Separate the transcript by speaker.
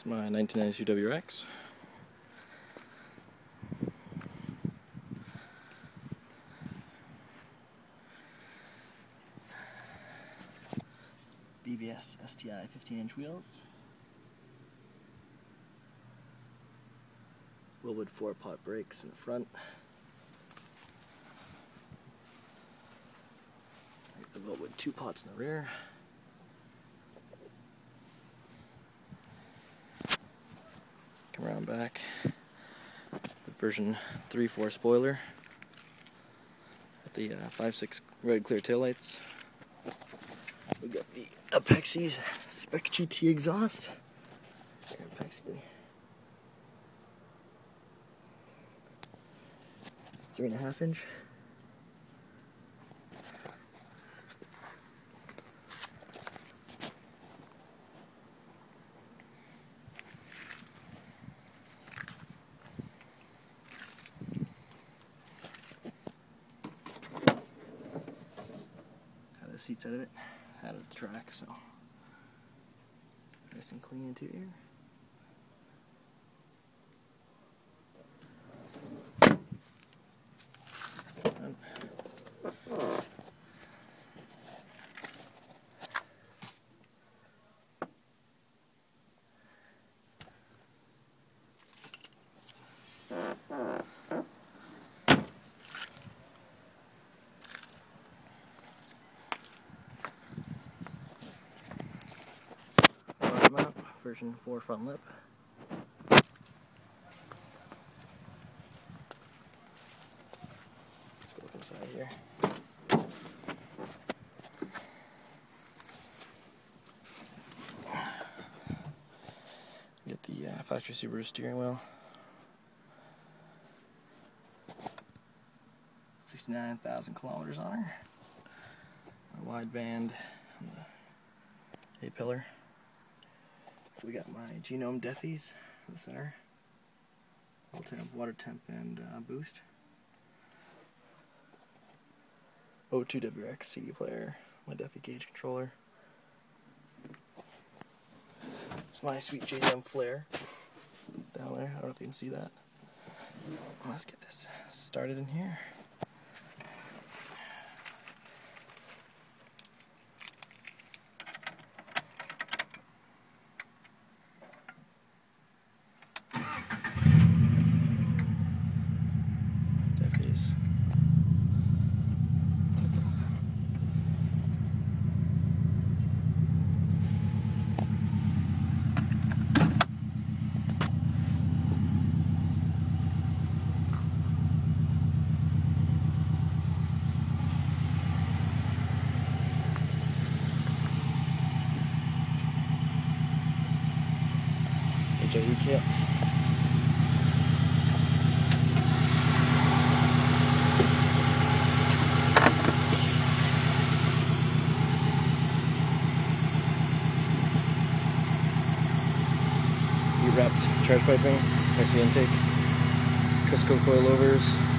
Speaker 1: It's my 1992 WRX. BBS STI 15 inch wheels. Wilwood 4 pot brakes in the front. The Wilwood 2 pots in the rear. Around back. The version 3.4 spoiler. With the uh, 5.6 red clear taillights. We got the Apexi Spec GT exhaust. Apexi. Three and a half inch. Seats out of it, out of the track, so nice and clean interior. Version 4 front lip. Let's go inside here. Get the uh, factory Subaru steering wheel. 69,000 kilometers on her. My wide band on the A pillar. We got my Genome Defis in the center. Full temp, water temp, and uh, boost. O2 WX CD player, my Defi gauge controller. It's my sweet JDM flare down there. I don't know if you can see that. Let's get this started in here. Defis. HID kit. E-wrapped charge piping, taxi intake, Cusco coilovers,